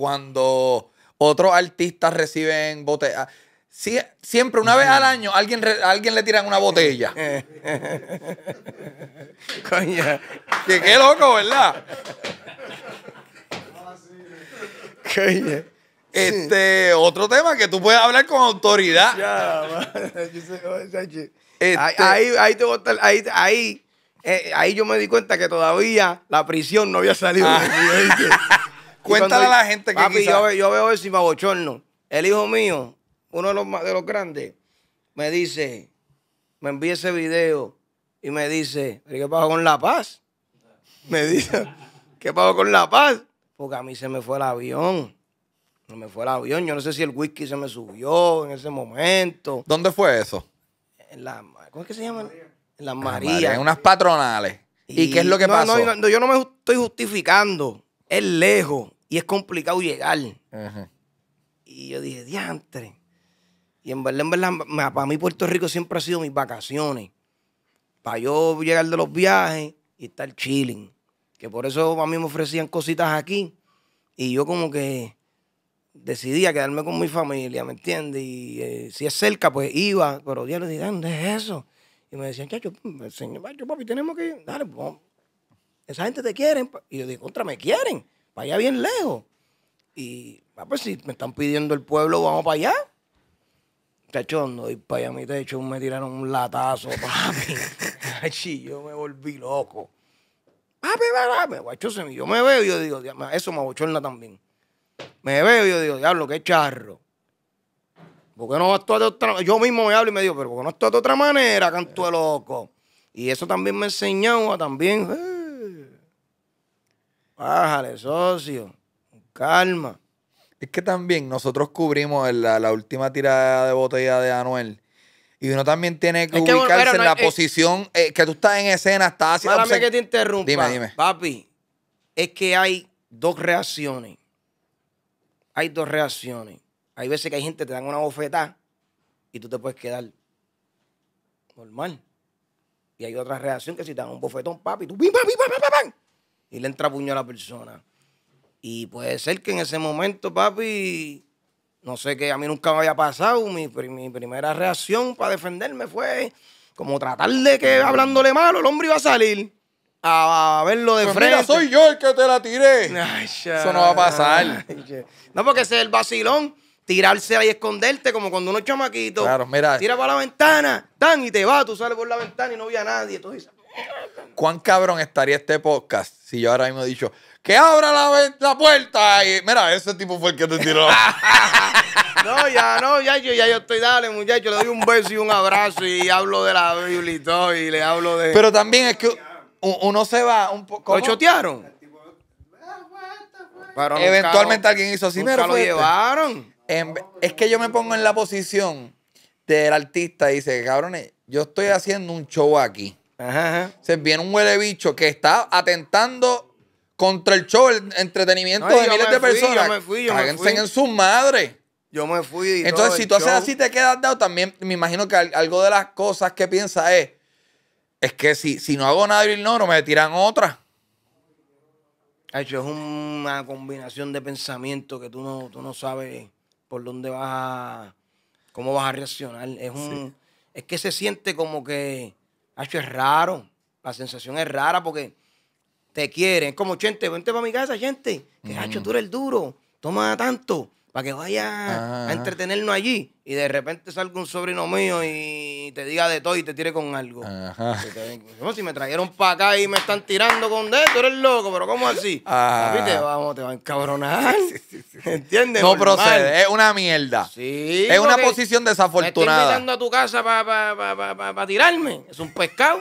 cuando otros artistas reciben botellas. Sí, siempre, una vez al año, alguien, a alguien le tiran una botella. Coño. que qué loco, ¿verdad? Coño. Este, otro tema que tú puedes hablar con autoridad. Ya. Este- Ahí, ahí, ahí, te voy a estar- ahí, ahí, eh, ahí yo me di cuenta que todavía la prisión no había salido. Ah. Cuéntale cuando- a la gente que Papi, quizá- yo, yo veo eso y me abochorno. El hijo mío, uno de los, más- de los grandes, me dice, me envía ese video y me dice, ¿pero qué pasó con La Paz? Me dice, ¿qué pasó con La Paz? Porque a mí se me fue el avión. Se me fue el avión. Yo no sé si el whisky se me subió en ese momento. ¿Dónde fue eso? En la, ¿Cómo es que se llama? En las María, Marías. en unas patronales. ¿Y, qué es lo que no, pasó? no, no, yo no me estoy justificando. Es lejos y es complicado llegar. Y yo dije, diantre. Y en verdad, en verdad, para mí Puerto Rico siempre ha sido mis vacaciones. Para yo llegar de los viajes y estar chilling. Que por eso a mí me ofrecían cositas aquí. Y yo como que decidía quedarme con mi familia, ¿me entiendes? Y eh, si es cerca, pues iba. Pero yo le dije, ¿dónde es eso? Y me decían, chacho, señor, papi, tenemos que ir. Dale, pues. Esa gente te quieren. pa-". Y yo dije, contra, me quieren. Allá bien lejos. Y, ah, pues si me están pidiendo el pueblo, vamos para allá. Chacho, no ir para allá a mi techo, me tiraron un latazo, papi. Ay, yo me volví loco. Papi, papi, me- yo me veo y yo digo, "Diablo, eso me abochorna también. Me veo y yo digo, diablo, qué charro. ¿Por qué no actúas de otra manera? Yo mismo me hablo y me digo, pero ¿por qué no actúas de otra manera, canto de loco? Y eso también me enseñó a también, eh, bájale, socio, calma. Es que también nosotros cubrimos la, la última tirada de botella de Anuel. Y uno también tiene que Es que, bueno, ubicarse en no la es- es- posición eh, que tú estás en escena, estás haciendo. Málame que te interrumpa. Dime, dime. Papi, es que hay dos reacciones. Hay dos reacciones. Hay veces que hay gente que te dan una bofetada y tú te puedes quedar normal. Y hay otra reacción que si te dan un bofetón, papi, tú pim, pam, pim, pam, pam, pam, pam, y le entra puño a la persona. Y puede ser que en ese momento, papi, no sé qué, a mí nunca me había pasado. Mi, mi primera reacción para defenderme fue como tratar de que hablándole malo el hombre iba a salir a, verlo de Pues frente. mira, soy yo el que te la tiré. Ay, Eso no va a pasar. ay. No, porque ese es el vacilón. Tirarse ahí y esconderte, como cuando uno es chamaquito. Claro, mira. Tira para la ventana, tan, y te va, tú sales por la ventana y no ve a nadie. Tú dices, ¿Cuán cabrón estaría este podcast si yo ahora mismo he dicho que abra la, la puerta? Y mira, ese tipo fue el que te tiró. No, ya, no, ya yo, ya yo estoy, dale, muchacho, le doy un beso y un abrazo y hablo de la Biblia y todo, y le hablo de... Pero también es que uno se va un poco. ¿Lo chotearon? Pero Eventualmente alguien hizo así, nunca lo este. llevaron. En- es que yo me pongo en la posición del artista y dice, cabrones, yo estoy haciendo un show aquí. Ajá, ajá. Se viene un huele bicho que está atentando contra el show, el entretenimiento No, y de miles de fui, yo personas. me fui, yo me fui. en sus madres. Yo me fui y Entonces, si tú haces así, te quedas dado. También me imagino que al- algo de las cosas que piensa es, es que si, si no hago nada de no, no me tiran otra. Hacho, es una combinación de pensamientos que tú no, tú no sabes por dónde vas a, cómo vas a reaccionar. Es un, es que se siente como que, hacho, es raro. La sensación es rara porque te quieren. Es como, gente, vente para mi casa, gente. Que, hacho, tú eres el duro. Toma tanto para que vayas Ajá. a entretenernos allí. Y de repente salga un sobrino mío y te diga de todo y te tire con algo. Ajá. Te No, si me trajeron para acá y me están tirando con dedo, eres loco, pero ¿cómo así? Ah. Papi, te vamos, te va a encabronar. ¿Entiendes? No Normal. procede, es una mierda. Sí. es una posición Me estoy desafortunada. invitando a tu casa para pa, pa, pa, pa- pa tirarme. Es un pescado.